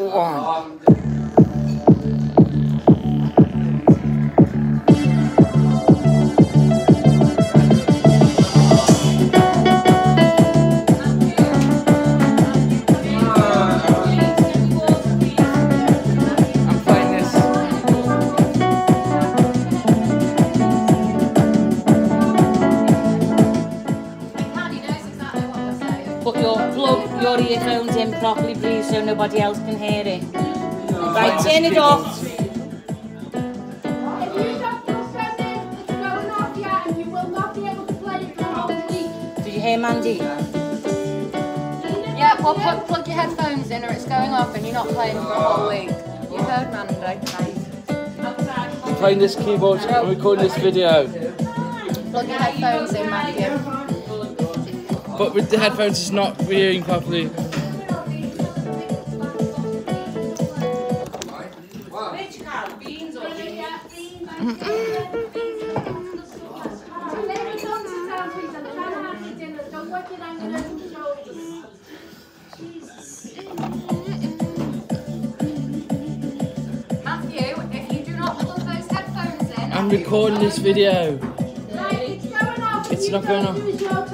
哇。Put your plug your earphones in properly, please, so nobody else can hear it. Right, turn it off. If you don't feel sending, it's going off yet, and you will not be able to play it for a whole week. Did you hear Mandy? Yeah, well, plug, plug your headphones in or it's going off and you're not playing for a whole week. You heard Mandy. I'm playing this keyboard, I'm recording this video. Plug your headphones in, Matthew. But with the headphones, it's not hearing properly. Maybe don't sit down, please. I'm trying to have your dinner. Don't work it on your head and shoulders. Matthew, if you do not plug those headphones in, I'm recording this video. It's. It's not going off.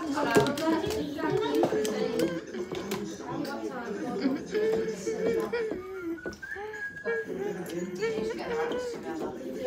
Thank you.